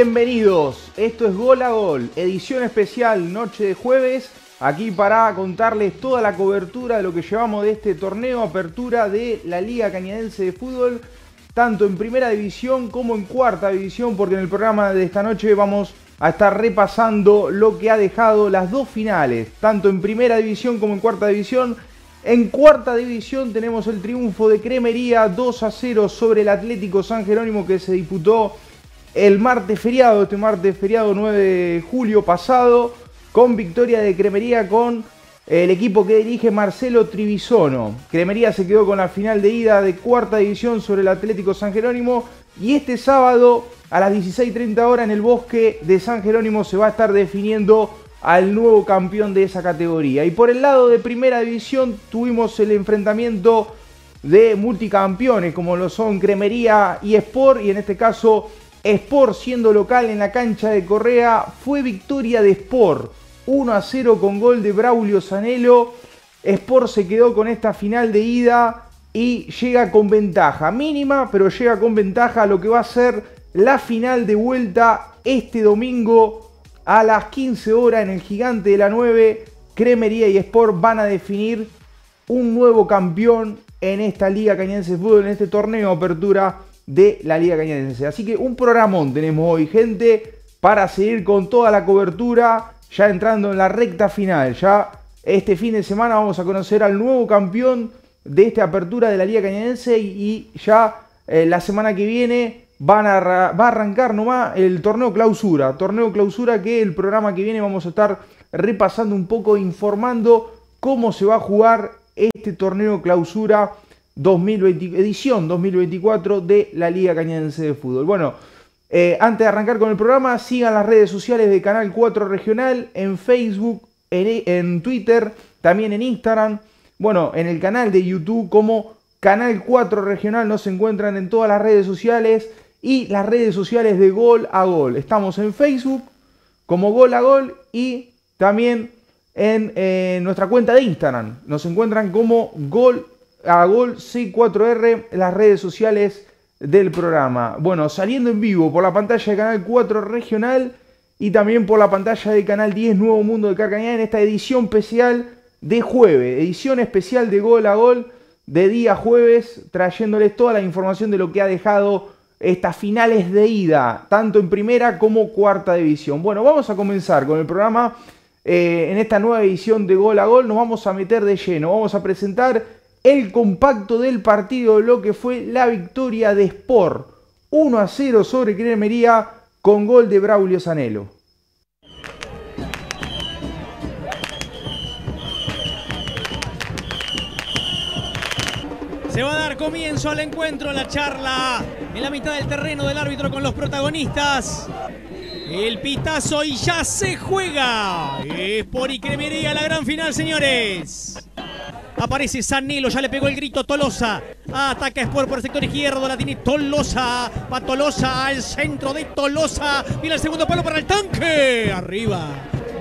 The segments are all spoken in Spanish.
Bienvenidos, esto es Gol a Gol, edición especial, noche de jueves, aquí para contarles toda la cobertura de lo que llevamos de este torneo, apertura de la Liga Cañadense de Fútbol, tanto en primera división como en cuarta división, porque en el programa de esta noche vamos a estar repasando lo que ha dejado las dos finales, tanto en primera división como en cuarta división. En cuarta división tenemos el triunfo de Cremería 2 a 0 sobre el Atlético San Jerónimo que se disputó el martes feriado, este martes feriado 9 de julio pasado, con victoria de Cremería con el equipo que dirige Marcelo Trivisono. Cremería se quedó con la final de ida de cuarta división sobre el Atlético San Jerónimo y este sábado a las 16.30 horas en el bosque de San Jerónimo se va a estar definiendo al nuevo campeón de esa categoría. Y por el lado de primera división tuvimos el enfrentamiento de multicampeones como lo son Cremería y Sport y en este caso Sport siendo local en la cancha de Correa fue victoria de Sport 1 a 0 con gol de Braulio Zanelo. Sport se quedó con esta final de ida y llega con ventaja mínima, pero llega con ventaja a lo que va a ser la final de vuelta este domingo a las 15 horas en el Gigante de la 9. Cremería y Sport van a definir un nuevo campeón en esta Liga Cañense Fútbol, en este torneo de apertura de la Liga Cañadense. Así que un programón tenemos hoy, gente, para seguir con toda la cobertura, ya entrando en la recta final. Ya este fin de semana vamos a conocer al nuevo campeón de esta apertura de la Liga Cañadense y ya eh, la semana que viene van a, va a arrancar nomás el torneo clausura. Torneo clausura que el programa que viene vamos a estar repasando un poco, informando cómo se va a jugar este torneo clausura 2020, edición 2024 de la Liga Cañadense de Fútbol. Bueno, eh, antes de arrancar con el programa, sigan las redes sociales de Canal 4 Regional en Facebook, en, en Twitter, también en Instagram. Bueno, en el canal de YouTube como Canal 4 Regional nos encuentran en todas las redes sociales y las redes sociales de Gol a Gol. Estamos en Facebook como Gol a Gol y también en eh, nuestra cuenta de Instagram. Nos encuentran como Gol a Gol C4R en las redes sociales del programa. Bueno, saliendo en vivo por la pantalla de Canal 4 Regional y también por la pantalla de Canal 10 Nuevo Mundo de Carcañá en esta edición especial de jueves, edición especial de Gol a Gol de día jueves, trayéndoles toda la información de lo que ha dejado estas finales de ida, tanto en primera como cuarta división. Bueno, vamos a comenzar con el programa. Eh, en esta nueva edición de Gol a Gol nos vamos a meter de lleno, vamos a presentar el compacto del partido, lo que fue la victoria de Sport 1 a 0 sobre Cremería con gol de Braulio Zanelo. Se va a dar comienzo al encuentro, la charla en la mitad del terreno del árbitro con los protagonistas. El pitazo y ya se juega. Es por y Cremería la gran final, señores. Aparece Sanelo, ya le pegó el grito Tolosa. Ataca Sport por el sector izquierdo, la tiene Tolosa. Va Tolosa al centro de Tolosa. Viene el segundo palo para el tanque. Arriba.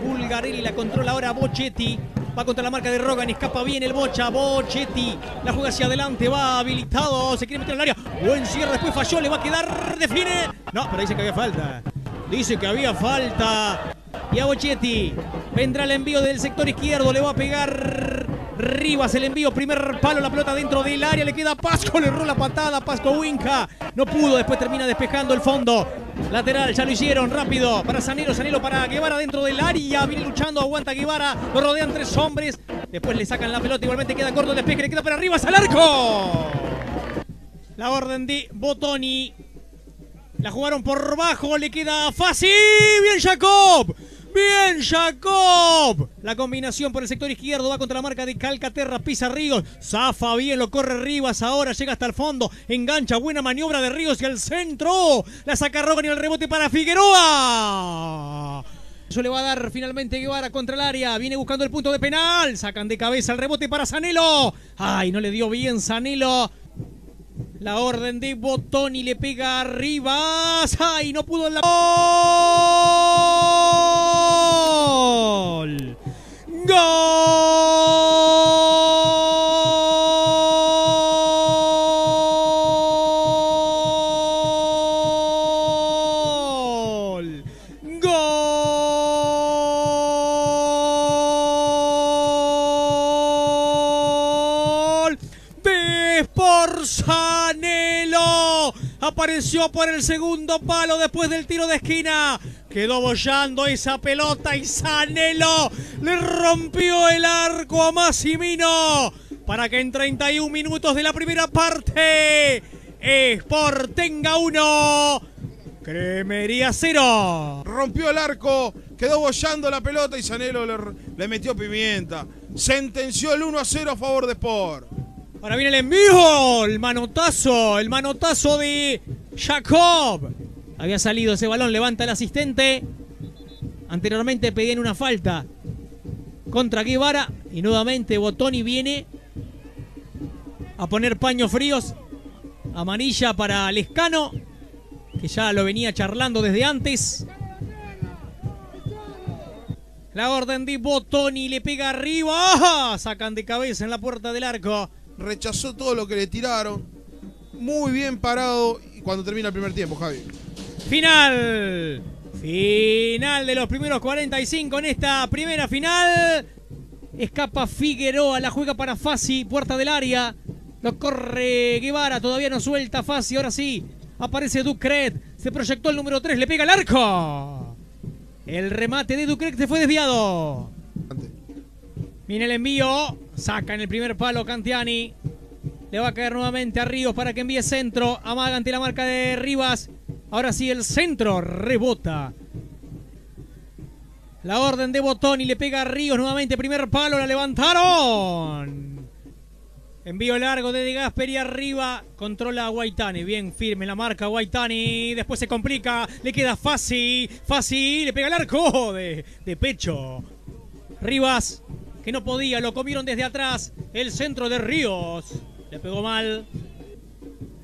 Bulgarelli la controla ahora Bochetti. Va contra la marca de Rogan, escapa bien el Bocha, Bochetti. La juega hacia adelante, va habilitado, se quiere meter en área. Buen cierre, después falló, le va a quedar, define. No, pero dice que había falta. Dice que había falta. Y a Bochetti vendrá el envío del sector izquierdo, le va a pegar Rivas el envío, primer palo, la pelota dentro del área, le queda Pasco, le rola patada, Pasco Winca, no pudo, después termina despejando el fondo. Lateral, ya lo hicieron, rápido, para Sanelo, Sanelo para Guevara dentro del área, viene luchando, aguanta Guevara, lo rodean tres hombres, después le sacan la pelota, igualmente queda corto el despeje, le queda para arriba, al arco. La orden de Botoni. La jugaron por bajo, le queda fácil, bien Jacob. Bien, Jacob. La combinación por el sector izquierdo va contra la marca de Calcaterra. Pisa Ríos. Zafa bien, lo corre Rivas. Ahora llega hasta el fondo. Engancha. Buena maniobra de Ríos y al centro. La saca Rogan y el rebote para Figueroa. Eso le va a dar finalmente Guevara contra el área. Viene buscando el punto de penal. Sacan de cabeza el rebote para Sanelo. Ay, no le dio bien Sanelo. La orden de Botoni le pega arriba. ¡Ay! No pudo la. ¡Gol! ¡Gol! Apareció por el segundo palo después del tiro de esquina. Quedó bollando esa pelota y Sanelo le rompió el arco a Massimino para que en 31 minutos de la primera parte tenga 1, Cremería 0. Rompió el arco, quedó bollando la pelota y Sanelo le, metió pimienta. Sentenció el 1 a 0 a favor de Sport. Ahora viene el envío, el manotazo, el manotazo de Jacob. Había salido ese balón, levanta el asistente. Anteriormente pedían una falta contra Guevara y nuevamente Botoni viene a poner paños fríos. Amarilla para Lescano, que ya lo venía charlando desde antes. La orden de Botoni le pega arriba. Sacan de cabeza en la puerta del arco. Rechazó todo lo que le tiraron. Muy bien parado cuando termina el primer tiempo, Javi. Final. Final de los primeros 45 en esta primera final. Escapa Figueroa, la juega para Fasi, puerta del área. Lo corre Guevara, todavía no suelta Fasi, ahora sí. Aparece Ducret, se proyectó el número 3, le pega el arco. El remate de Ducret se fue desviado. Viene el envío, saca en el primer palo Cantiani. Le va a caer nuevamente a Ríos para que envíe centro. Amaga ante la marca de Rivas. Ahora sí, el centro rebota. La orden de Botón y le pega a Ríos nuevamente. Primer palo, la levantaron. Envío largo de De Gasperi arriba. Controla a Guaitani. Bien firme la marca Guaitani. Después se complica. Le queda fácil. Fácil. Le pega el arco de, de pecho. Rivas, que no podía. Lo comieron desde atrás. El centro de Ríos. Le pegó mal.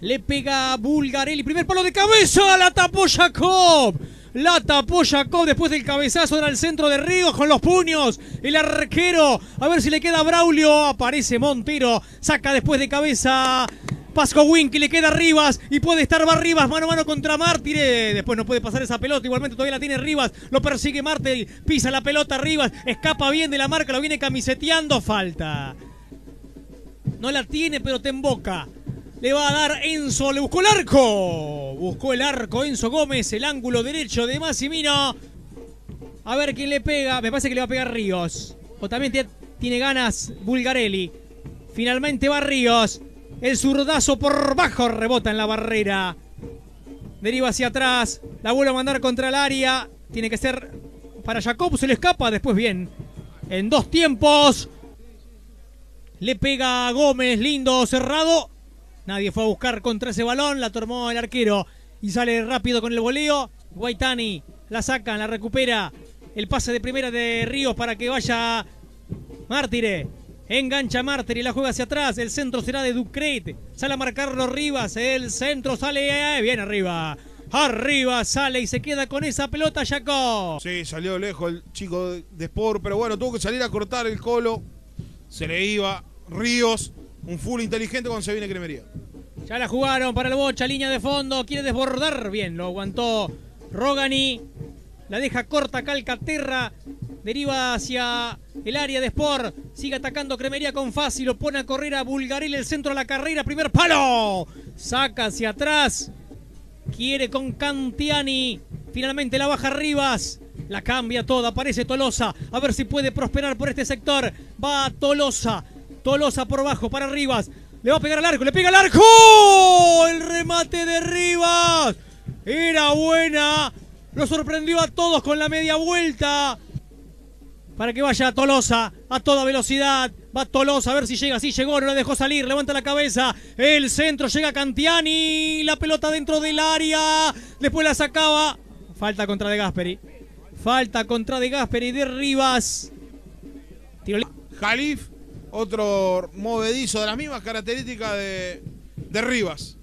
Le pega Bulgarelli. Primer palo de cabeza. La tapó Jacob. La tapó Jacob después del cabezazo. Era el centro de Ríos con los puños. El arquero. A ver si le queda Braulio. Aparece Montero. Saca después de cabeza. Pasco Wink y le queda Rivas y puede estar Rivas mano a mano contra Mártire. Después no puede pasar esa pelota. Igualmente todavía la tiene Rivas. Lo persigue Mártir. Pisa la pelota Rivas. Escapa bien de la marca. Lo viene camiseteando. Falta. No la tiene, pero te emboca. Le va a dar Enzo, le buscó el arco. Buscó el arco Enzo Gómez, el ángulo derecho de Massimino. A ver quién le pega. Me parece que le va a pegar Ríos. O también tiene ganas Bulgarelli. Finalmente va Ríos. El zurdazo por bajo rebota en la barrera. Deriva hacia atrás. La vuelve a mandar contra el área. Tiene que ser para Jacob. Se le escapa. Después bien. En dos tiempos. Le pega a Gómez. Lindo, cerrado. Nadie fue a buscar contra ese balón. La tomó el arquero. Y sale rápido con el voleo. Guaitani la saca, la recupera. El pase de primera de Ríos para que vaya Mártire. Engancha Mártir y la juega hacia atrás. El centro será de Ducret. Sale a marcarlo Rivas. El centro sale bien arriba. Arriba sale y se queda con esa pelota Jacob. Sí, salió lejos el chico de Sport, pero bueno, tuvo que salir a cortar el colo. Se le iba. Ríos un full inteligente cuando se viene Cremería. Ya la jugaron para el Bocha, línea de fondo, quiere desbordar. Bien, lo aguantó Rogani. La deja corta Calcaterra. Deriva hacia el área de Sport. Sigue atacando Cremería con fácil. Lo pone a correr a Bulgaril. El centro de la carrera. Primer palo. Saca hacia atrás. Quiere con Cantiani. Finalmente la baja Rivas. La cambia toda. Aparece Tolosa. A ver si puede prosperar por este sector. Va Tolosa. Tolosa por abajo para Rivas. Le va a pegar al arco, le pega al arco. El remate de Rivas. Era buena. Lo sorprendió a todos con la media vuelta. Para que vaya a Tolosa a toda velocidad. Va Tolosa a ver si llega. Sí llegó, no la dejó salir. Levanta la cabeza. El centro llega Cantiani. La pelota dentro del área. Después la sacaba. Falta contra De Gasperi. Falta contra De Gasperi de Rivas. Jalif otro movedizo de las mismas características de, de Rivas.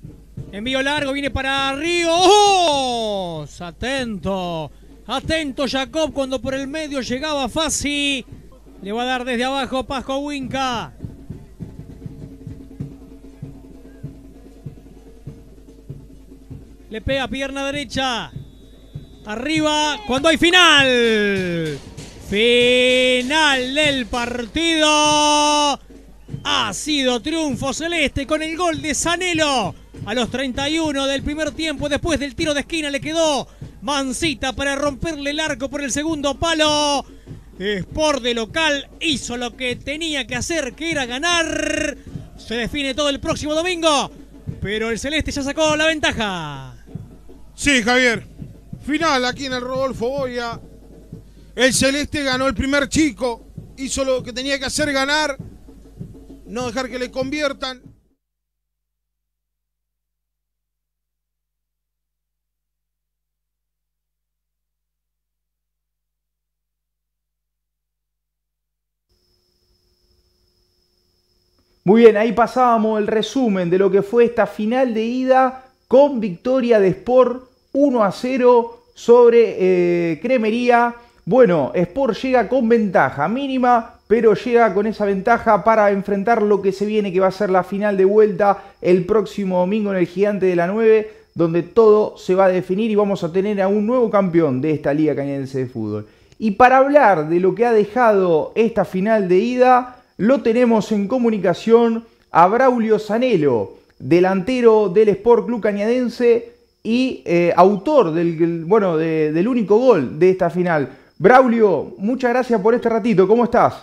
Envío largo, viene para Ríos. Atento. Atento Jacob cuando por el medio llegaba Fasi. Le va a dar desde abajo Pasco Winca. Le pega pierna derecha. Arriba cuando hay final. Final del partido. Ha sido triunfo celeste con el gol de Sanelo. A los 31 del primer tiempo, después del tiro de esquina, le quedó Mancita para romperle el arco por el segundo palo. Sport de local hizo lo que tenía que hacer, que era ganar. Se define todo el próximo domingo, pero el Celeste ya sacó la ventaja. Sí, Javier. Final aquí en el Rodolfo Boya. El Celeste ganó el primer chico. Hizo lo que tenía que hacer ganar. No dejar que le conviertan. Muy bien, ahí pasábamos el resumen de lo que fue esta final de ida con victoria de Sport 1 a 0 sobre eh, Cremería. Bueno, Sport llega con ventaja mínima, pero llega con esa ventaja para enfrentar lo que se viene, que va a ser la final de vuelta el próximo domingo en el Gigante de la 9, donde todo se va a definir y vamos a tener a un nuevo campeón de esta Liga Cañadense de Fútbol. Y para hablar de lo que ha dejado esta final de ida, lo tenemos en comunicación a Braulio Zanelo, delantero del Sport Club Cañadense y eh, autor del, bueno, del único gol de esta final. Braulio, muchas gracias por este ratito, ¿cómo estás?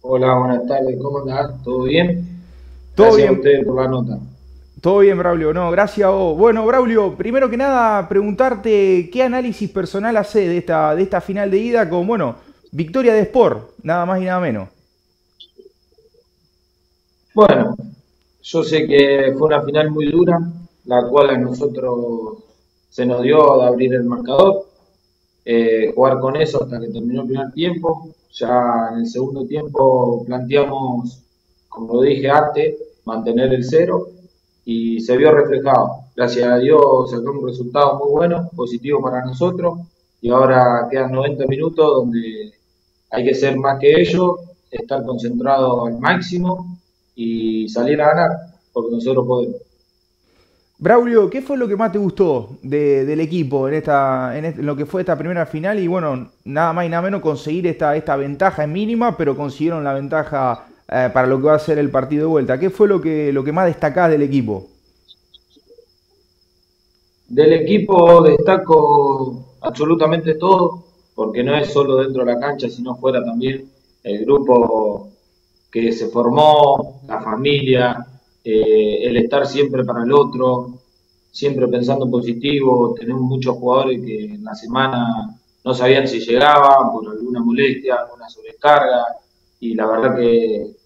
Hola, buenas tardes, ¿cómo andás? ¿Todo bien? Todo bien. a ustedes por la nota. Todo bien, Braulio. No, gracias a vos. Bueno, Braulio, primero que nada, preguntarte qué análisis personal hace de esta, de esta final de ida con, bueno, Victoria de Sport, nada más y nada menos. Bueno, yo sé que fue una final muy dura, la cual a nosotros se nos dio de abrir el marcador, eh, jugar con eso hasta que terminó el primer tiempo. Ya en el segundo tiempo planteamos, como lo dije antes, mantener el cero y se vio reflejado. Gracias a Dios sacamos un resultado muy bueno, positivo para nosotros y ahora quedan 90 minutos donde hay que ser más que ellos, estar concentrado al máximo y salir a ganar, porque nosotros podemos. Braulio, ¿qué fue lo que más te gustó del equipo en esta en, lo que fue esta primera final? Y bueno, nada más y nada menos conseguir esta, esta ventaja en mínima, pero consiguieron la ventaja eh, para lo que va a ser el partido de vuelta. ¿Qué fue lo que, lo que más destacás del equipo? Del equipo destaco absolutamente todo porque no es solo dentro de la cancha, sino fuera también el grupo que se formó, la familia, eh, el estar siempre para el otro, siempre pensando positivo. Tenemos muchos jugadores que en la semana no sabían si llegaban por alguna molestia, alguna sobrecarga, y la verdad que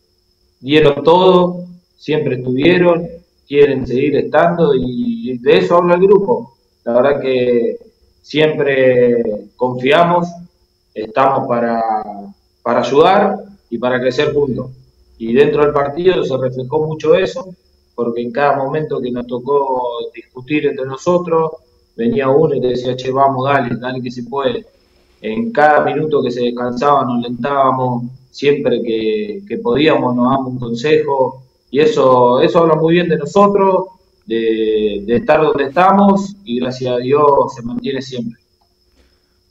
dieron todo, siempre estuvieron, quieren seguir estando, y de eso habla el grupo. La verdad que siempre confiamos, estamos para, para ayudar y para crecer juntos. Y dentro del partido se reflejó mucho eso, porque en cada momento que nos tocó discutir entre nosotros, venía uno y te decía, che, vamos, dale, dale que se puede. En cada minuto que se descansaba nos lentábamos, siempre que, podíamos nos damos un consejo, y eso, eso habla muy bien de nosotros, de, estar donde estamos y gracias a Dios se mantiene siempre.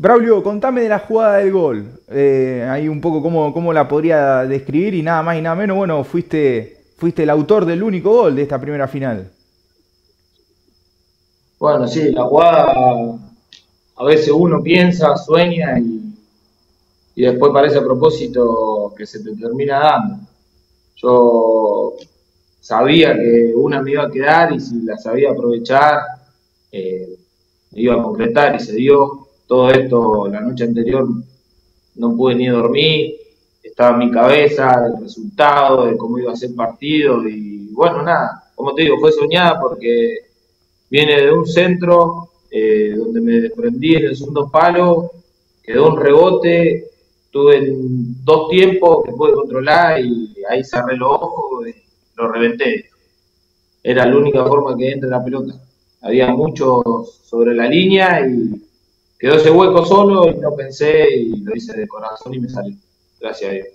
Braulio, contame de la jugada del gol. Eh, ahí un poco cómo, cómo, la podría describir y nada más y nada menos. Bueno, fuiste, fuiste el autor del único gol de esta primera final. Bueno, sí, la jugada a veces uno piensa, sueña y, y después parece a propósito que se te termina dando. Yo sabía que una me iba a quedar y si la sabía aprovechar, eh, me iba a concretar y se dio. Todo esto la noche anterior no pude ni dormir, estaba en mi cabeza el resultado, de cómo iba a ser partido y bueno, nada, como te digo, fue soñada porque viene de un centro eh, donde me desprendí en el segundo palo, quedó un rebote, tuve dos tiempos que pude controlar y ahí cerré los ojos lo reventé. Era la única forma que entre la pelota. Había mucho sobre la línea y quedó ese hueco solo y no pensé y lo hice de corazón y me salió. Gracias a Dios.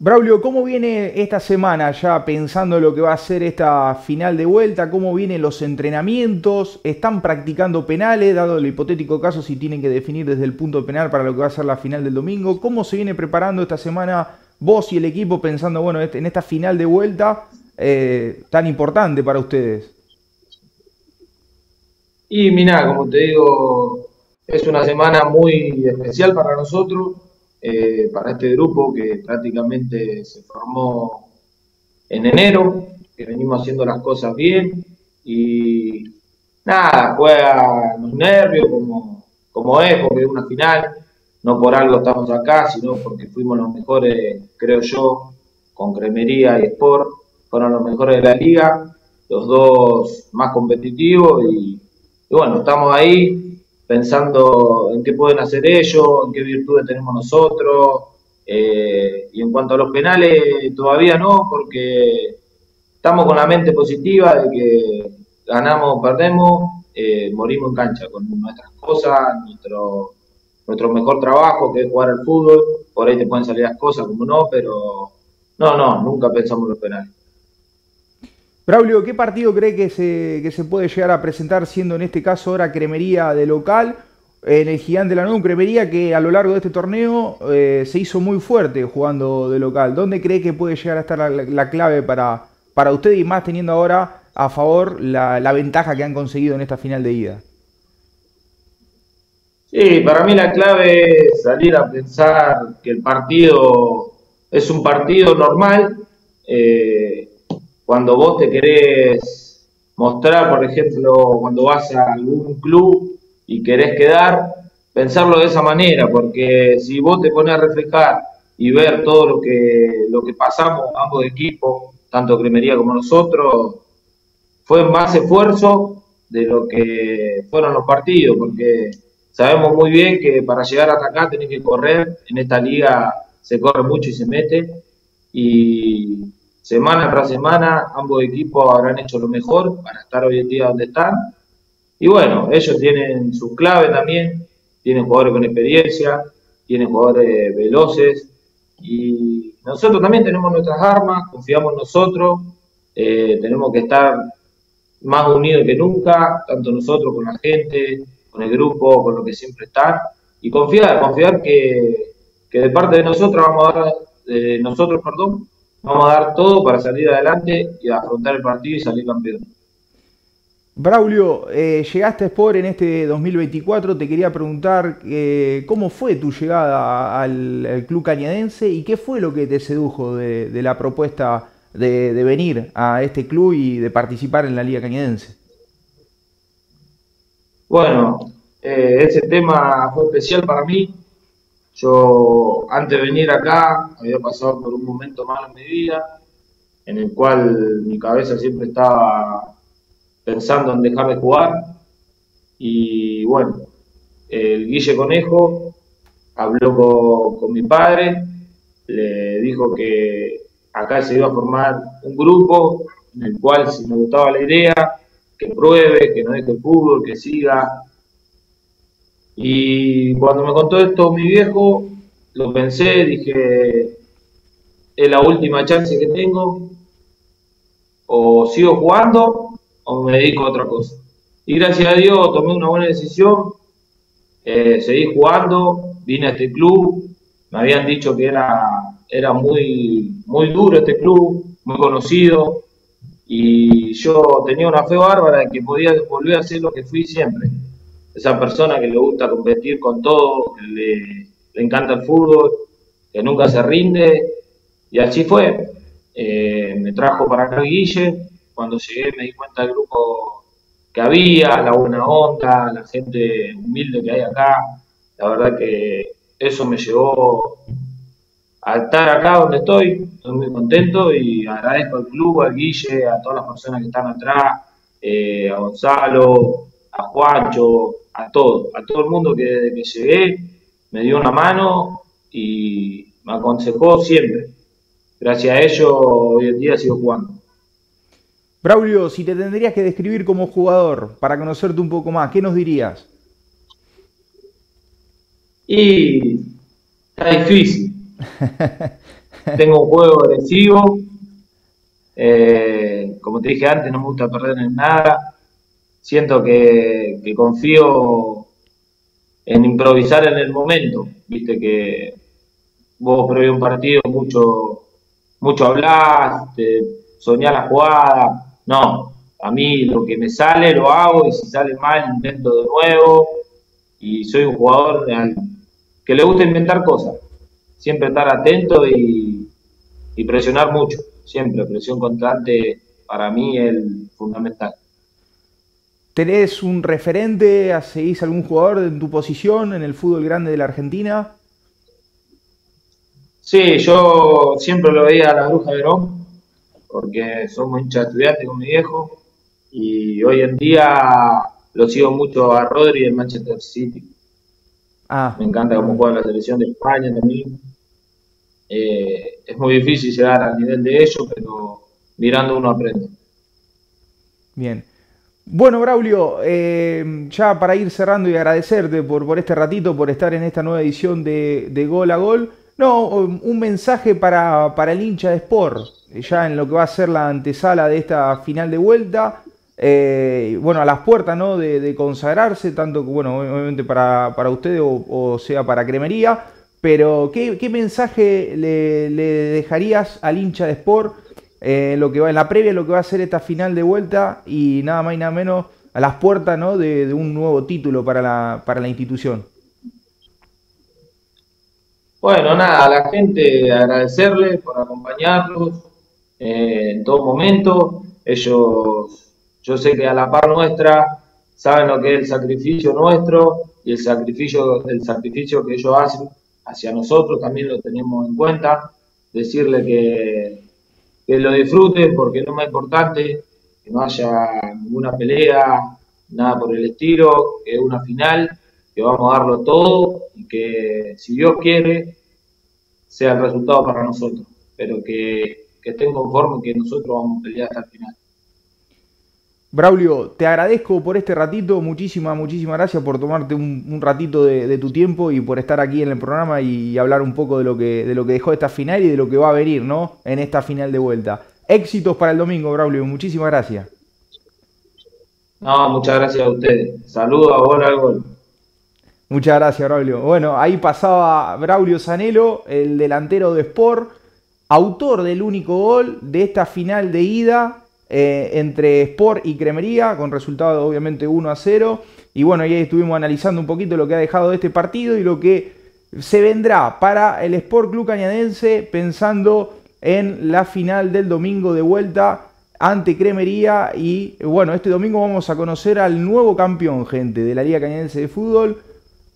Braulio, ¿cómo viene esta semana ya pensando lo que va a ser esta final de vuelta? ¿Cómo vienen los entrenamientos? ¿Están practicando penales, dado el hipotético caso si tienen que definir desde el punto penal para lo que va a ser la final del domingo? ¿Cómo se viene preparando esta semana vos y el equipo pensando, bueno, este, en esta final de vuelta eh, tan importante para ustedes? Y mira, como te digo, es una semana muy especial para nosotros, eh, para este grupo que prácticamente se formó en enero, que venimos haciendo las cosas bien y nada, juega los nervios como, como es, porque es una final, no por algo estamos acá, sino porque fuimos los mejores, creo yo, con Cremería y Sport, fueron los mejores de la liga, los dos más competitivos y, bueno, estamos ahí pensando en qué pueden hacer ellos, en qué virtudes tenemos nosotros. Eh, y en cuanto a los penales, todavía no, porque estamos con la mente positiva de que ganamos o perdemos, eh, morimos en cancha con nuestras cosas, nuestro, nuestro mejor trabajo, que es jugar al fútbol. Por ahí te pueden salir las cosas como no, pero no, no, nunca pensamos en los penales. Braulio, ¿qué partido cree que se, que se puede llegar a presentar siendo en este caso ahora Cremería de local? En el Gigante de la Cremería que a lo largo de este torneo eh, se hizo muy fuerte jugando de local. ¿Dónde cree que puede llegar a estar la, clave para, para usted y más teniendo ahora a favor la, la ventaja que han conseguido en esta final de ida? Sí, para mí la clave es salir a pensar que el partido es un partido normal. Eh, cuando vos te querés mostrar, por ejemplo, cuando vas a algún club y querés quedar, pensarlo de esa manera, porque si vos te pones a reflejar y ver todo lo que, lo que pasamos ambos equipos, tanto Cremería como nosotros, fue más esfuerzo de lo que fueron los partidos, porque sabemos muy bien que para llegar hasta acá tenés que correr, en esta liga se corre mucho y se mete, y semana tras semana ambos equipos habrán hecho lo mejor para estar hoy en día donde están. Y bueno, ellos tienen su clave también, tienen jugadores con experiencia, tienen jugadores veloces y nosotros también tenemos nuestras armas, confiamos en nosotros, eh, tenemos que estar más unidos que nunca, tanto nosotros con la gente, con el grupo, con lo que siempre están, y confiar, confiar que, que de parte de nosotros vamos a dar, nosotros, perdón, vamos a dar todo para salir adelante y afrontar el partido y salir campeón. Braulio, eh, llegaste a Sport en este 2024, te quería preguntar eh, cómo fue tu llegada al, club cañadense y qué fue lo que te sedujo de, la propuesta de, venir a este club y de participar en la Liga Cañadense. Bueno, eh, ese tema fue especial para mí yo, antes de venir acá, había pasado por un momento malo en mi vida, en el cual mi cabeza siempre estaba pensando en dejar de jugar. Y bueno, el Guille Conejo habló con, mi padre, le dijo que acá se iba a formar un grupo en el cual si me gustaba la idea, que pruebe, que no deje el fútbol, que siga, y cuando me contó esto mi viejo, lo pensé, dije, es la última chance que tengo, o sigo jugando o me dedico a otra cosa. Y gracias a Dios tomé una buena decisión, eh, seguí jugando, vine a este club, me habían dicho que era, era muy, muy duro este club, muy conocido, y yo tenía una fe bárbara de que podía volver a ser lo que fui siempre esa persona que le gusta competir con todo, que le, encanta el fútbol, que nunca se rinde, y así fue. Eh, me trajo para acá Guille, cuando llegué me di cuenta del grupo que había, la buena onda, la gente humilde que hay acá, la verdad que eso me llevó a estar acá donde estoy, estoy muy contento y agradezco al club, al Guille, a todas las personas que están atrás, eh, a Gonzalo, a Juancho, a todo, a todo el mundo que desde que llegué me dio una mano y me aconsejó siempre. Gracias a ello hoy en día sigo jugando. Braulio, si te tendrías que describir como jugador para conocerte un poco más, ¿qué nos dirías? Y está difícil. Tengo un juego agresivo. Eh, como te dije antes, no me gusta perder en nada siento que, confío en improvisar en el momento, viste que vos previo un partido mucho, mucho hablas, te la jugada. No, a mí lo que me sale lo hago y si sale mal intento de nuevo. Y soy un jugador que le gusta inventar cosas. Siempre estar atento y, y presionar mucho. Siempre, presión constante para mí es fundamental. ¿Tenés un referente? ¿Seguís algún jugador en tu posición en el fútbol grande de la Argentina? Sí, yo siempre lo veía a la Bruja Verón, porque somos hinchas de estudiantes con mi viejo, y hoy en día lo sigo mucho a Rodri en Manchester City. Ah. Me encanta cómo juega la selección de España también. Eh, es muy difícil llegar al nivel de ellos, pero mirando uno aprende. Bien. Bueno, Braulio, eh, ya para ir cerrando y agradecerte por, por este ratito, por estar en esta nueva edición de, Gol a Gol. No, un mensaje para, el hincha de Sport, ya en lo que va a ser la antesala de esta final de vuelta. Eh, bueno, a las puertas ¿no? de, consagrarse, tanto bueno, obviamente para, para ustedes o, sea para Cremería. Pero, ¿qué, mensaje le, le, dejarías al hincha de Sport eh, lo que va, en la previa lo que va a ser esta final de vuelta y nada más y nada menos a las puertas ¿no? de, un nuevo título para la, para la institución. Bueno, nada, a la gente agradecerle por acompañarnos eh, en todo momento. Ellos, yo sé que a la par nuestra, saben lo que es el sacrificio nuestro y el sacrificio, el sacrificio que ellos hacen hacia nosotros también lo tenemos en cuenta. Decirle que que lo disfruten porque no es más importante, que no haya ninguna pelea, nada por el estilo, que es una final, que vamos a darlo todo y que si Dios quiere sea el resultado para nosotros, pero que, que estén conformes que nosotros vamos a pelear hasta el final. Braulio, te agradezco por este ratito, muchísimas, muchísimas gracias por tomarte un, ratito de, tu tiempo y por estar aquí en el programa y hablar un poco de lo, que, de lo que dejó esta final y de lo que va a venir, ¿no? En esta final de vuelta. Éxitos para el domingo, Braulio, muchísimas gracias. No, muchas gracias a ustedes. Saludos a vos al gol. Muchas gracias, Braulio. Bueno, ahí pasaba Braulio Zanelo, el delantero de Sport, autor del único gol de esta final de ida eh, entre Sport y Cremería, con resultado obviamente 1 a 0. Y bueno, ahí estuvimos analizando un poquito lo que ha dejado de este partido y lo que se vendrá para el Sport Club Cañadense pensando en la final del domingo de vuelta ante Cremería. Y bueno, este domingo vamos a conocer al nuevo campeón, gente, de la Liga Cañadense de Fútbol.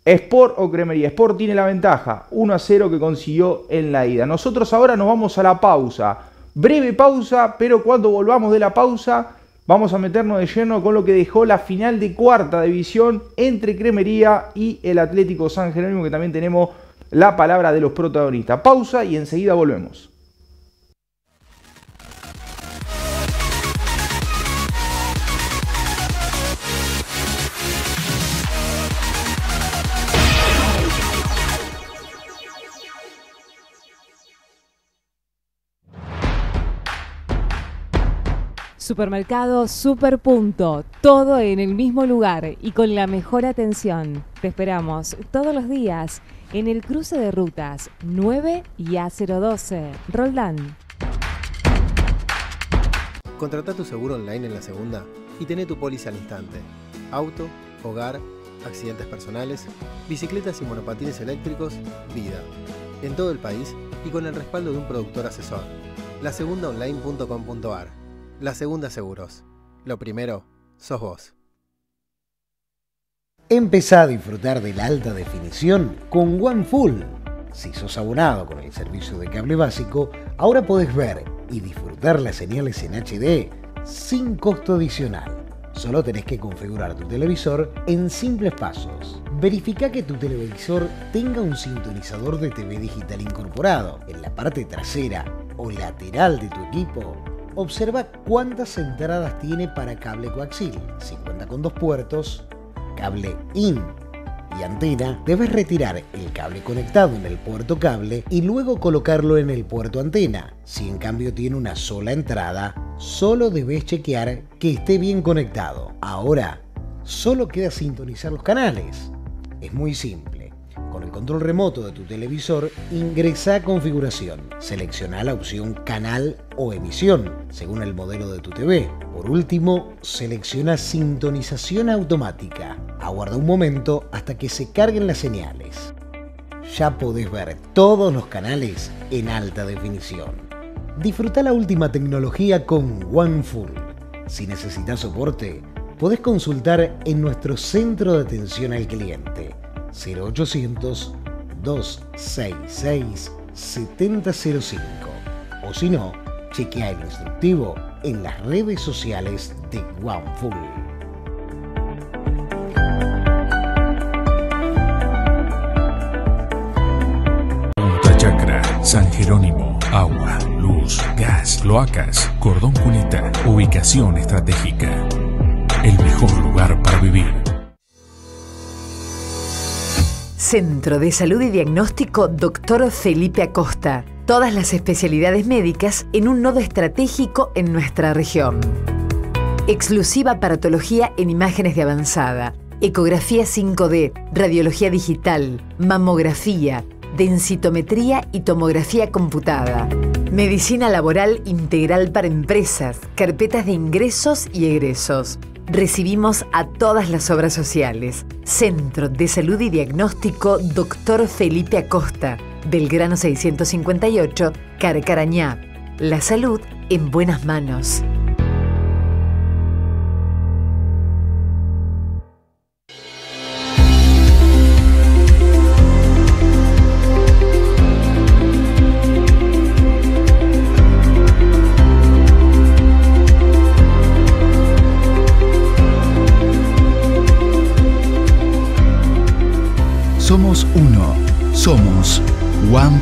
Sport o Cremería. Sport tiene la ventaja, 1 a 0 que consiguió en la ida. Nosotros ahora nos vamos a la pausa. Breve pausa, pero cuando volvamos de la pausa vamos a meternos de lleno con lo que dejó la final de cuarta división entre Cremería y el Atlético San Jerónimo, que también tenemos la palabra de los protagonistas. Pausa y enseguida volvemos. Supermercado Superpunto, todo en el mismo lugar y con la mejor atención. Te esperamos todos los días en el cruce de rutas 9 y A012, Roldán. Contrata tu seguro online en la segunda y tené tu póliza al instante. Auto, hogar, accidentes personales, bicicletas y monopatines eléctricos, vida. En todo el país y con el respaldo de un productor asesor. Lasegundaonline.com.ar la segunda seguros. Lo primero, sos vos. Empezá a disfrutar de la alta definición con OneFull. Si sos abonado con el servicio de cable básico, ahora podés ver y disfrutar las señales en HD sin costo adicional. Solo tenés que configurar tu televisor en simples pasos. Verifica que tu televisor tenga un sintonizador de TV digital incorporado en la parte trasera o lateral de tu equipo Observa cuántas entradas tiene para cable coaxil. Si cuenta con dos puertos, cable IN y antena, debes retirar el cable conectado en el puerto cable y luego colocarlo en el puerto antena. Si en cambio tiene una sola entrada, solo debes chequear que esté bien conectado. Ahora, solo queda sintonizar los canales. Es muy simple Con el control remoto de tu televisor, ingresa a configuración. Selecciona la opción canal o emisión, según el modelo de tu TV. Por último, selecciona sintonización automática. Aguarda un momento hasta que se carguen las señales. Ya podés ver todos los canales en alta definición. Disfruta la última tecnología con OneFull. Si necesitas soporte, podés consultar en nuestro centro de atención al cliente 0800 266 7005 o si no, chequea el instructivo en las redes sociales de OneFull. Punta Chacra, San Jerónimo, agua, luz, gas, cloacas, cordón cuneta, ubicación estratégica. El mejor lugar para vivir. Centro de Salud y Diagnóstico Dr. Felipe Acosta. Todas las especialidades médicas en un nodo estratégico en nuestra región. Exclusiva paratología en imágenes de avanzada, ecografía 5D, radiología digital, mamografía, densitometría y tomografía computada. Medicina laboral integral para empresas, carpetas de ingresos y egresos. Recibimos a todas las obras sociales. Centro de Salud y Diagnóstico Dr. Felipe Acosta, Belgrano 658, Carcarañá. La salud en buenas manos. Somos uno. Somos One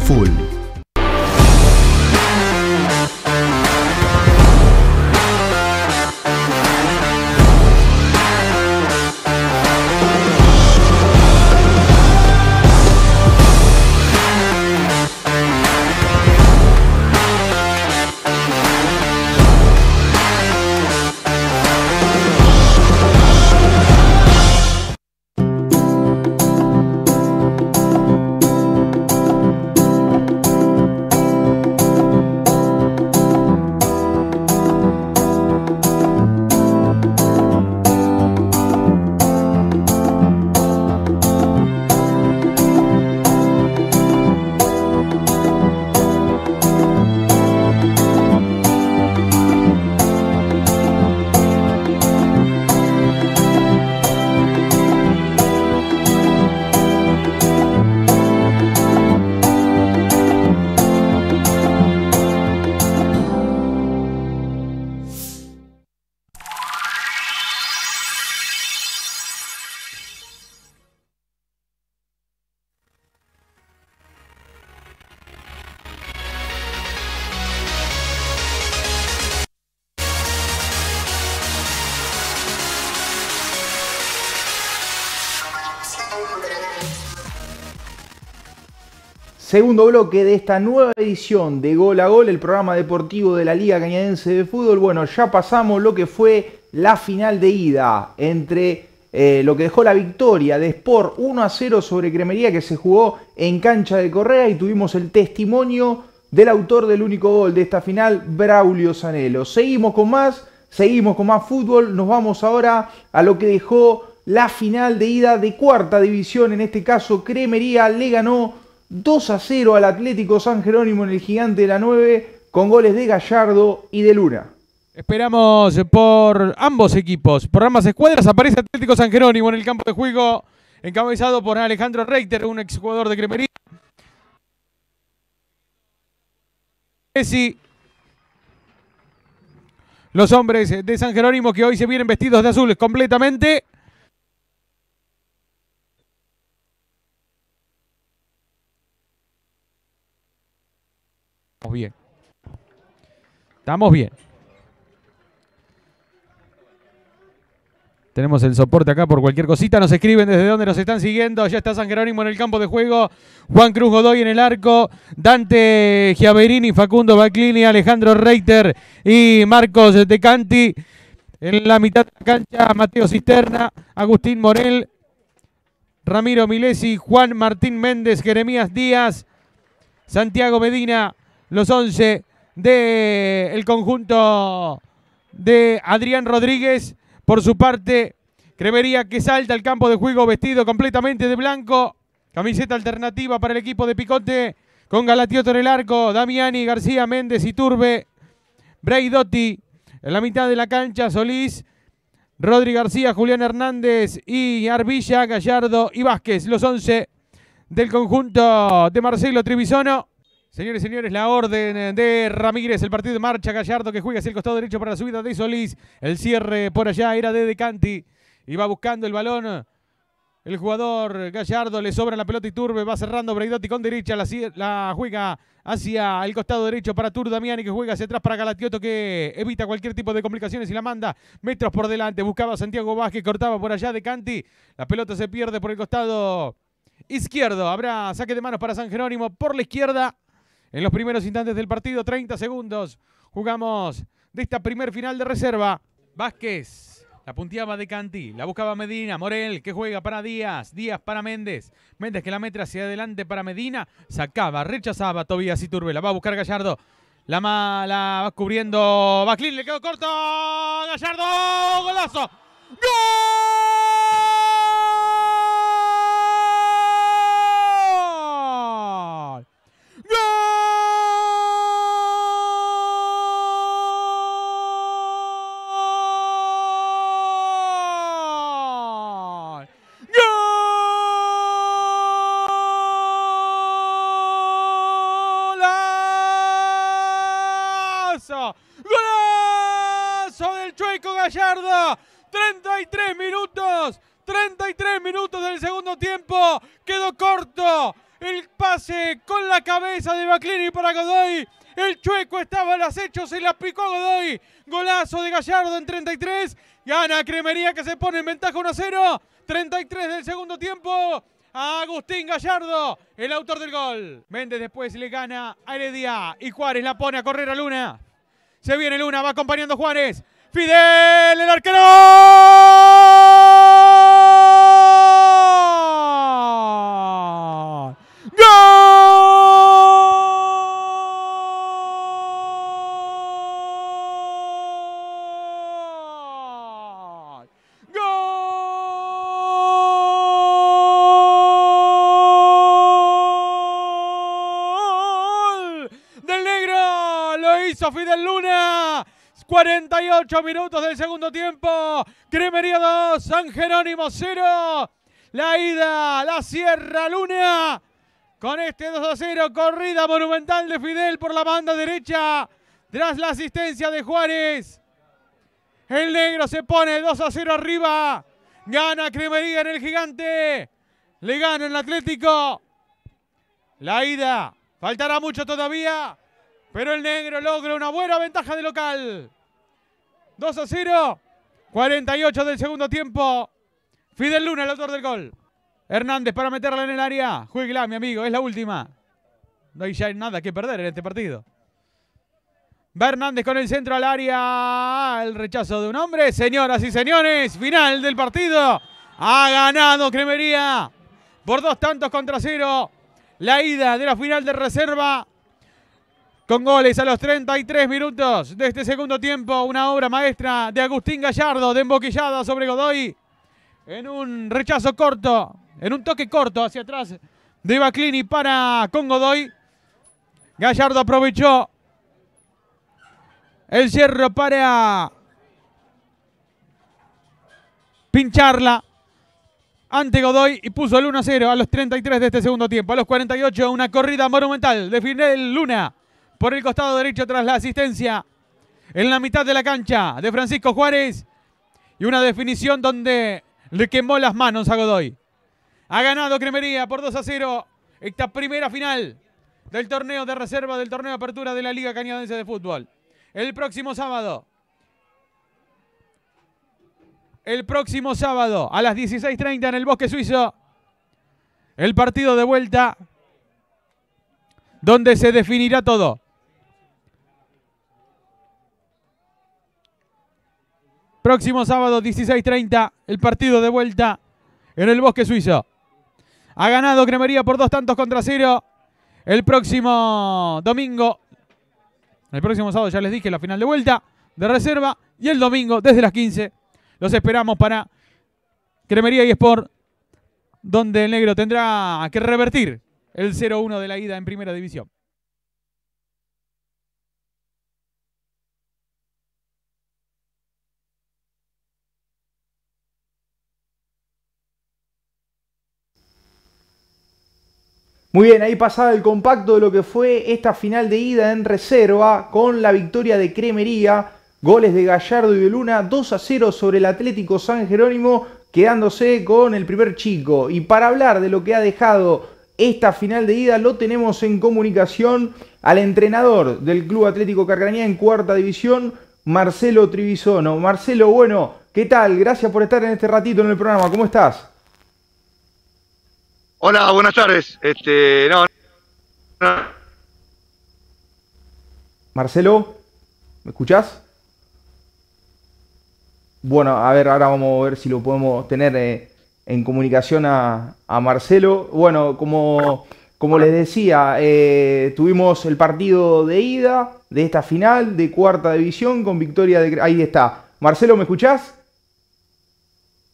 Segundo bloque de esta nueva edición de Gol a Gol, el programa deportivo de la Liga Cañadense de Fútbol. Bueno, ya pasamos lo que fue la final de ida entre eh, lo que dejó la victoria de Sport 1 a 0 sobre Cremería que se jugó en cancha de Correa y tuvimos el testimonio del autor del único gol de esta final, Braulio Zanelo. Seguimos con más, seguimos con más fútbol, nos vamos ahora a lo que dejó la final de ida de cuarta división, en este caso Cremería le ganó 2 a 0 al Atlético San Jerónimo en el Gigante de la 9 con goles de Gallardo y de Luna. Esperamos por ambos equipos, por ambas escuadras. Aparece Atlético San Jerónimo en el campo de juego, encabezado por Alejandro Reiter, un exjugador de Cremería. Los hombres de San Jerónimo que hoy se vienen vestidos de azules completamente. Bien. Estamos bien. Tenemos el soporte acá por cualquier cosita. Nos escriben desde dónde nos están siguiendo. Ya está San Jerónimo en el campo de juego. Juan Cruz Godoy en el arco. Dante Giaverini, Facundo Baclini, Alejandro Reiter y Marcos Decanti. En la mitad de la cancha, Mateo Cisterna, Agustín Morel, Ramiro Milesi, Juan Martín Méndez, Jeremías Díaz, Santiago Medina, los 11 del conjunto de Adrián Rodríguez. Por su parte, Cremería que salta al campo de juego vestido completamente de blanco. Camiseta alternativa para el equipo de Picote con Galatioto en el arco, Damiani, García, Méndez y Turbe, Breidotti en la mitad de la cancha, Solís, Rodri García, Julián Hernández y Arbilla, Gallardo y Vázquez, los 11 del conjunto de Marcelo Trivisono. Señores y señores, la orden de Ramírez, el partido de marcha, Gallardo que juega hacia el costado derecho para la subida de Solís. El cierre por allá era de Decanti. Iba buscando el balón. El jugador Gallardo le sobra la pelota y Turbe va cerrando Breidotti con derecha. La, juega hacia el costado derecho para Tur Damiani que juega hacia atrás para Galatioto que evita cualquier tipo de complicaciones y la manda metros por delante. Buscaba Santiago Vázquez, cortaba por allá de Canti. La pelota se pierde por el costado izquierdo. Habrá saque de manos para San Jerónimo por la izquierda. En los primeros instantes del partido, 30 segundos. Jugamos de esta primer final de reserva. Vázquez, la punteaba de Canti, la buscaba Medina, Morel que juega para Díaz, Díaz para Méndez, Méndez que la mete hacia adelante para Medina, sacaba, rechazaba Tobías y Turbe, la va a buscar Gallardo, la, la va cubriendo Baclín, le quedó corto, Gallardo, golazo, ¡Gol! Gallardo! 33 minutos, 33 minutos del segundo tiempo. Quedó corto el pase con la cabeza de Baclini para Godoy. El Chueco estaba al acecho, se la picó a Godoy. Golazo de Gallardo en 33. Gana Cremería que se pone en ventaja 1-0. 33 del segundo tiempo. Agustín Gallardo, el autor del gol. Méndez después le gana a Heredia y Juárez la pone a correr a Luna. Se viene Luna, va acompañando Juárez. Fidel, el arquero. ¡Gol! ¡Gol! Del negro lo hizo Fidel Luna. 48 minutos del segundo tiempo. Cremería 2, San Jerónimo 0. La ida, la Sierra Luna. Con este 2 a 0, corrida monumental de Fidel por la banda derecha. Tras la asistencia de Juárez. El negro se pone 2 a 0 arriba. Gana Cremería en el gigante. Le gana el Atlético. La ida. Faltará mucho todavía. Pero el negro logra una buena ventaja de local. 2 a 0. 48 del segundo tiempo. Fidel Luna, el autor del gol. Hernández para meterla en el área. Jueguela, mi amigo, es la última. No hay ya nada que perder en este partido. Va Hernández con el centro al área. El rechazo de un hombre. Señoras y señores, final del partido. Ha ganado Cremería por dos tantos contra cero. La ida de la final de reserva con goles a los 33 minutos de este segundo tiempo. Una obra maestra de Agustín Gallardo de emboquillada sobre Godoy. En un rechazo corto, en un toque corto hacia atrás de Baclini para con Godoy. Gallardo aprovechó el cierre para pincharla ante Godoy y puso el 1-0 a los 33 de este segundo tiempo. A los 48 una corrida monumental de Fidel Luna por el costado derecho tras la asistencia en la mitad de la cancha de Francisco Juárez y una definición donde le quemó las manos a Godoy. Ha ganado Cremería por 2 a 0 esta primera final del torneo de reserva del torneo de apertura de la Liga Cañadense de Fútbol. El próximo sábado. El próximo sábado a las 16.30 en el Bosque Suizo. El partido de vuelta donde se definirá todo. Próximo sábado 16.30 el partido de vuelta en el Bosque Suizo. Ha ganado Cremería por dos tantos contra cero. El próximo domingo, el próximo sábado ya les dije la final de vuelta de reserva. Y el domingo desde las 15 los esperamos para Cremería y Sport, donde el negro tendrá que revertir el 0-1 de la ida en primera división. Muy bien, ahí pasaba el compacto de lo que fue esta final de ida en reserva con la victoria de Cremería, goles de Gallardo y de Luna, 2 a 0 sobre el Atlético San Jerónimo, quedándose con el primer chico. Y para hablar de lo que ha dejado esta final de ida, lo tenemos en comunicación al entrenador del Club Atlético Carcañá en cuarta división, Marcelo Trivisono. Marcelo, bueno, ¿qué tal? Gracias por estar en este ratito en el programa, ¿cómo estás? Hola, buenas tardes. Este, no, Marcelo, ¿me escuchás? Bueno, a ver, ahora vamos a ver si lo podemos tener eh, en comunicación a, Marcelo. Bueno, como, como les decía, eh, tuvimos el partido de ida de esta final de cuarta división con victoria de... Ahí está. Marcelo, ¿me escuchás?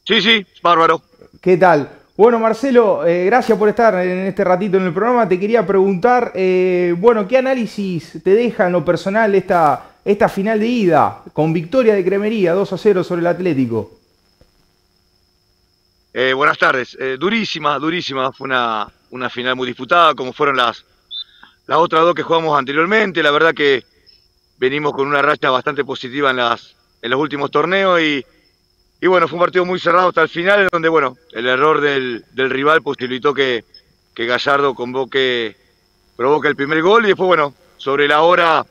Sí, sí, bárbaro. ¿Qué tal? Bueno, Marcelo, eh, gracias por estar en este ratito en el programa. Te quería preguntar, eh, bueno, ¿qué análisis te deja en lo personal esta, esta final de ida con victoria de Cremería 2 a 0 sobre el Atlético? Eh, buenas tardes. durísima, durísima. Fue una, una, final muy disputada, como fueron las, las otras dos que jugamos anteriormente. La verdad que venimos con una racha bastante positiva en, las, en los últimos torneos y y bueno, fue un partido muy cerrado hasta el final, en donde bueno, el error del, rival posibilitó que, Gallardo convoque, provoque el primer gol y después bueno, sobre la hora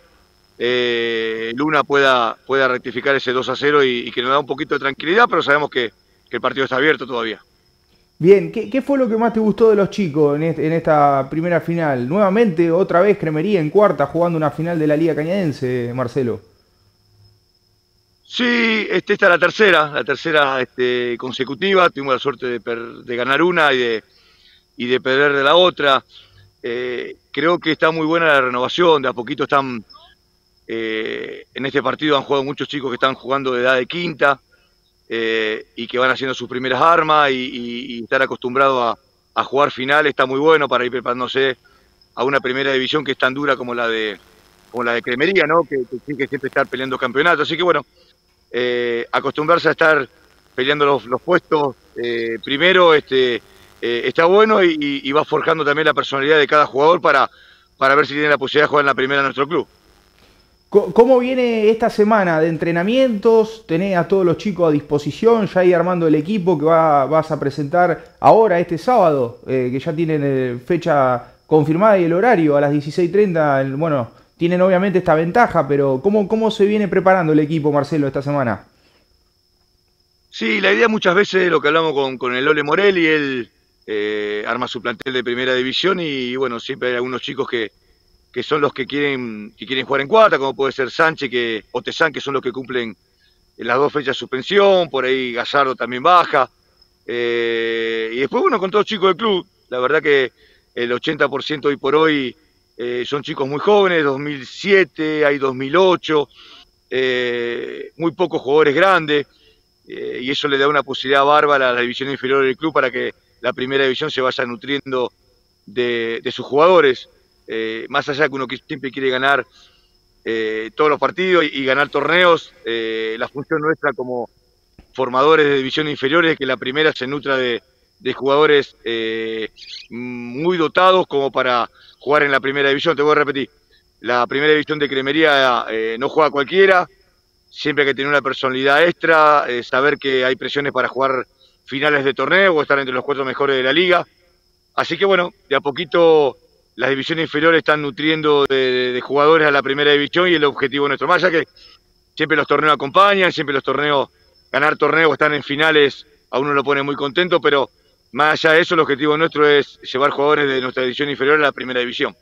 eh, Luna pueda, pueda rectificar ese 2 a 0 y, que nos da un poquito de tranquilidad, pero sabemos que, el partido está abierto todavía. Bien, ¿qué, fue lo que más te gustó de los chicos en, en, esta primera final? Nuevamente, otra vez Cremería en cuarta jugando una final de la Liga Cañadense, Marcelo. Sí, este, esta es la tercera, la tercera este, consecutiva. Tuvimos la suerte de, ganar una y de, y de perder de la otra. Eh, creo que está muy buena la renovación. De a poquito están. Eh, en este partido han jugado muchos chicos que están jugando de edad de quinta eh, y que van haciendo sus primeras armas y, estar acostumbrados a, jugar final está muy bueno para ir preparándose a una primera división que es tan dura como la de como la de Cremería, ¿no? Que, que que siempre estar peleando campeonato. Así que bueno, eh, acostumbrarse a estar peleando los, puestos eh, primero este, eh, está bueno y, va forjando también la personalidad de cada jugador para, para ver si tiene la posibilidad de jugar en la primera en nuestro club. ¿Cómo viene esta semana de entrenamientos? ¿Tenés a todos los chicos a disposición? ¿Ya ahí armando el equipo que vas a presentar ahora, este sábado? que ya tienen fecha confirmada y el horario a las 16.30. Bueno, tienen obviamente esta ventaja, pero ¿cómo, cómo se viene preparando el equipo, Marcelo, esta semana? Sí, la idea muchas veces, lo que hablamos con, con el Ole Morelli, él eh, arma su plantel de primera división y, bueno, siempre hay algunos chicos que, que son los que quieren, que quieren jugar en cuarta, como puede ser Sánchez que, o Tesán, que son los que cumplen las dos fechas de suspensión, por ahí Gallardo también baja. Eh, y después, bueno, con todos los chicos del club, la verdad que el 80% hoy por hoy eh, son chicos muy jóvenes, 2007, hay 2008, eh, muy pocos jugadores grandes, eh, y eso le da una posibilidad bárbara a la división inferior del club para que la primera división se vaya nutriendo de, sus jugadores, más allá de que uno siempre quiere ganar todos los partidos y, ganar torneos, la función nuestra como formadores de división inferiores es que la primera se nutra de, de jugadores muy dotados como para jugar en la primera división. Te voy a repetir, la primera división de Cremería eh, no juega cualquiera, siempre hay que tener una personalidad extra, eh, saber que hay presiones para jugar finales de torneo o estar entre los cuatro mejores de la liga. Así que bueno, de a poquito las divisiones inferiores están nutriendo de, jugadores a la primera división y el objetivo nuestro. Más allá que siempre los torneos acompañan, siempre los torneos, ganar torneos, están en finales, a uno lo pone muy contento, pero más allá de eso, el objetivo nuestro es llevar jugadores de nuestra división inferior a la primera división.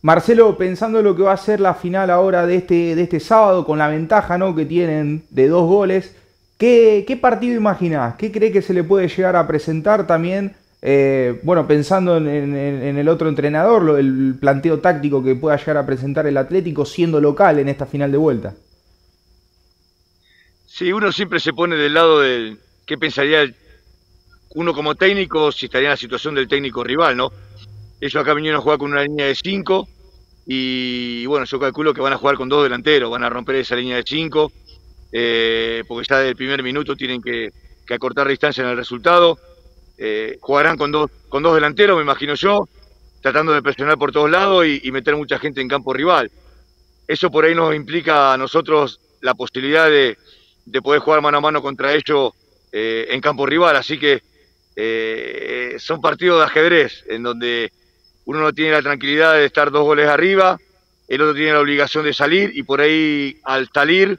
Marcelo, pensando en lo que va a ser la final ahora de este, de este sábado, con la ventaja ¿no? que tienen de dos goles, ¿qué, partido imaginás? ¿Qué cree que se le puede llegar a presentar también Eh, bueno, pensando en, el otro entrenador, el planteo táctico que pueda llegar a presentar el Atlético siendo local en esta final de vuelta. Sí, uno siempre se pone del lado del qué pensaría uno como técnico si estaría en la situación del técnico rival, ¿no? Ellos acá vinieron a jugar con una línea de 5 y bueno, yo calculo que van a jugar con dos delanteros, van a romper esa línea de 5 eh, porque ya desde el primer minuto tienen que, acortar distancia en el resultado. Eh, jugarán con dos, con dos delanteros, me imagino yo, tratando de presionar por todos lados y, meter mucha gente en campo rival. Eso por ahí nos implica a nosotros la posibilidad de, poder jugar mano a mano contra ellos eh, en campo rival. Así que son partidos de ajedrez en donde uno no tiene la tranquilidad de estar dos goles arriba, el otro tiene la obligación de salir y por ahí al salir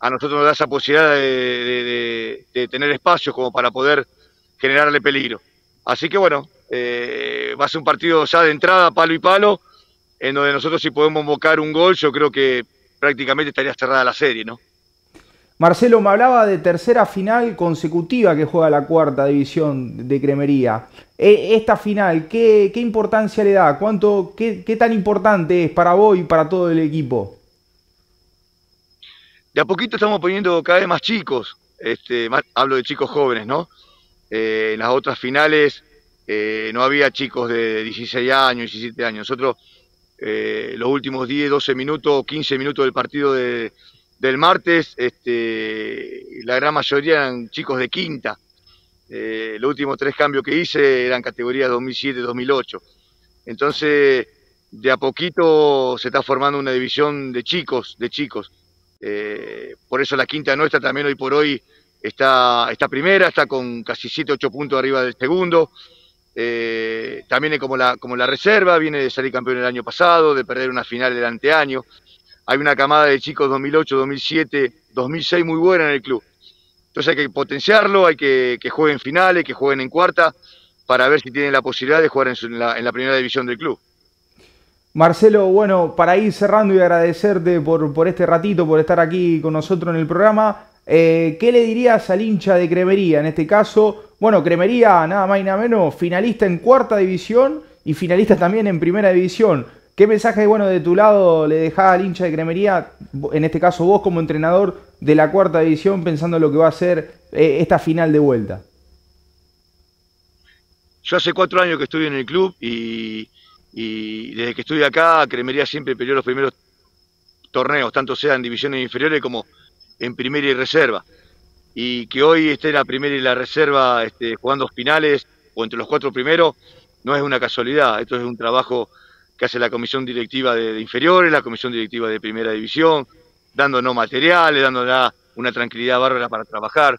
a nosotros nos da esa posibilidad de, tener espacios como para poder generarle peligro. Así que bueno, eh, va a ser un partido ya de entrada, palo y palo, en donde nosotros si podemos invocar un gol, yo creo que prácticamente estaría cerrada la serie, ¿no? Marcelo, me hablaba de tercera final consecutiva que juega la cuarta división de Cremería. E, esta final, ¿qué, importancia le da? ¿Cuánto, qué, tan importante es para vos y para todo el equipo? De a poquito estamos poniendo cada vez más chicos, este, hablo de chicos jóvenes, ¿no? Eh, en las otras finales eh, no había chicos de 16 años, 17 años. Nosotros, eh, los últimos 10, 12 minutos, 15 minutos del partido de del martes, este, la gran mayoría eran chicos de quinta. Eh, los últimos tres cambios que hice eran categorías 2007-2008. Entonces, de a poquito se está formando una división de chicos, de chicos. Eh, por eso la quinta nuestra también hoy por hoy está, está primera, está con casi 7-8 puntos arriba del segundo. Eh, también es como la, como la reserva, viene de salir campeón el año pasado, de perder una final del anteaño hay una camada de chicos 2008, 2007, 2006 muy buena en el club. Entonces hay que potenciarlo, hay que que jueguen finales, que jueguen en cuarta, para ver si tienen la posibilidad de jugar en, la, primera división del club. Marcelo, bueno, para ir cerrando y agradecerte por, por este ratito, por estar aquí con nosotros en el programa, eh, ¿qué le dirías al hincha de Cremería? En este caso, bueno, Cremería, nada más y nada menos, finalista en cuarta división y finalista también en primera división. ¿Qué mensaje, bueno, de tu lado le dejaba al hincha de cremería, en este caso vos como entrenador de la cuarta división, pensando lo que va a ser eh, esta final de vuelta? Yo hace cuatro años que estoy en el club y, desde que estoy acá, Cremería siempre peleó los primeros torneos, tanto sea en divisiones inferiores como en primera y reserva. Y que hoy esté la primera y la reserva este, jugando finales o entre los cuatro primeros, no es una casualidad, esto es un trabajo que hace la comisión directiva de, inferiores, la comisión directiva de primera división, dándonos materiales, dándonos una tranquilidad bárbara para trabajar.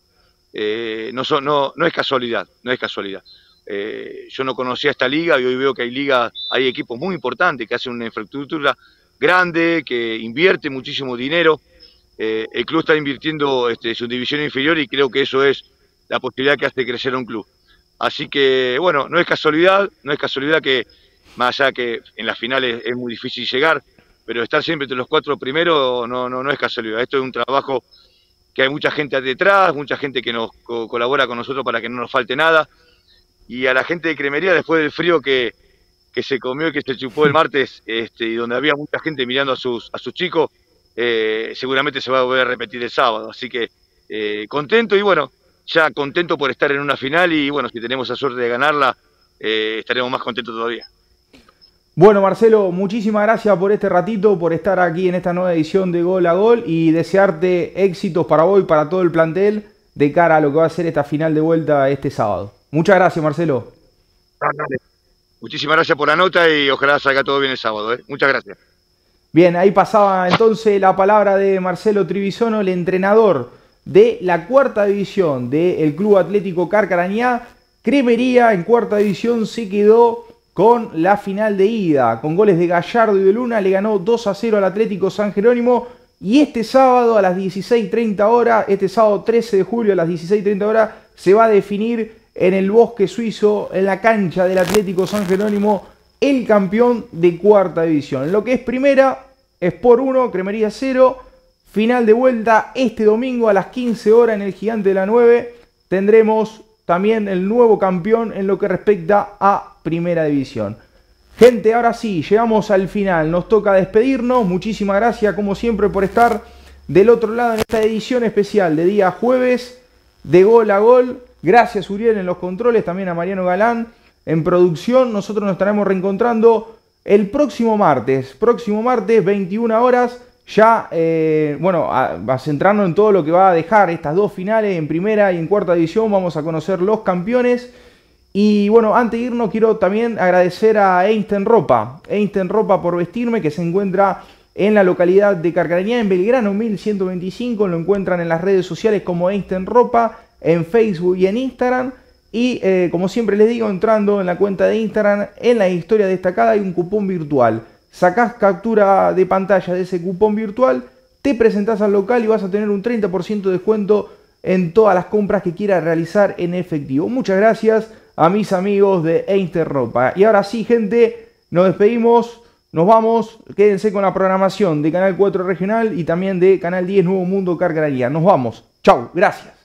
Eh, no, es casualidad, no es casualidad. Eh, yo no conocía esta liga y hoy veo que hay ligas, hay equipos muy importantes que hacen una infraestructura grande, que invierte muchísimo dinero. Eh, el club está invirtiendo este, su división inferior y creo que eso es la posibilidad que hace crecer a un club. Así que, bueno, no es casualidad, no es casualidad que más allá que en las finales es muy difícil llegar, pero estar siempre entre los cuatro primeros no, no, no es casualidad. Esto es un trabajo que hay mucha gente detrás, mucha gente que nos colabora con nosotros para que no nos falte nada. Y a la gente de Cremería, después del frío que, se comió y que se chupó el martes, este, y donde había mucha gente mirando a sus, a sus chicos, eh, seguramente se va a volver a repetir el sábado. Así que eh, contento y bueno, ya contento por estar en una final y bueno, si tenemos la suerte de ganarla, eh, estaremos más contentos todavía. Bueno, Marcelo, muchísimas gracias por este ratito, por estar aquí en esta nueva edición de Gol a Gol y desearte éxitos para vos y para todo el plantel de cara a lo que va a ser esta final de vuelta este sábado. Muchas gracias, Marcelo. Muchísimas gracias por la nota y ojalá salga todo bien el sábado. ¿eh? Muchas gracias. Bien, ahí pasaba entonces la palabra de Marcelo Trivisono, el entrenador de la cuarta división del Club Atlético Carcarañá. Cremería en cuarta división se quedó con la final de ida, con goles de Gallardo y de Luna, le ganó 2 a 0 al Atlético San Jerónimo. Y este sábado a las 16.30 horas, este sábado 13 de julio a las 16.30 horas, se va a definir en el bosque suizo, en la cancha del Atlético San Jerónimo, el campeón de cuarta división. lo que es primera, es por 1, Cremería 0. Final de vuelta este domingo a las 15 horas en el Gigante de la 9. Tendremos también el nuevo campeón en lo que respecta a Primera División. Gente, ahora sí, llegamos al final, nos toca despedirnos, muchísimas gracias como siempre por estar del otro lado en esta edición especial de día jueves, de gol a gol. Gracias Uriel en los controles, también a Mariano Galán en producción. Nosotros nos estaremos reencontrando el próximo martes, próximo martes, 21 horas. Ya, eh, bueno, a, centrarnos en todo lo que va a dejar estas dos finales en primera y en cuarta división. Vamos a conocer los campeones. Y bueno, antes de irnos, quiero también agradecer a Einstein Ropa. Einstein Ropa por vestirme, que se encuentra en la localidad de Carcarañá, en Belgrano 1125. Lo encuentran en las redes sociales como Einstein Ropa, en Facebook y en Instagram. Y eh, como siempre les digo, entrando en la cuenta de Instagram, en la historia destacada hay un cupón virtual. Sacás captura de pantalla de ese cupón virtual, te presentás al local y vas a tener un 30% de descuento en todas las compras que quieras realizar en efectivo. Muchas gracias a mis amigos de Einstein Ropa. Y ahora sí, gente, nos despedimos. Nos vamos, quédense con la programación de Canal 4 Regional y también de Canal 10 Nuevo Mundo Carcarañá. Nos vamos. Chau, gracias.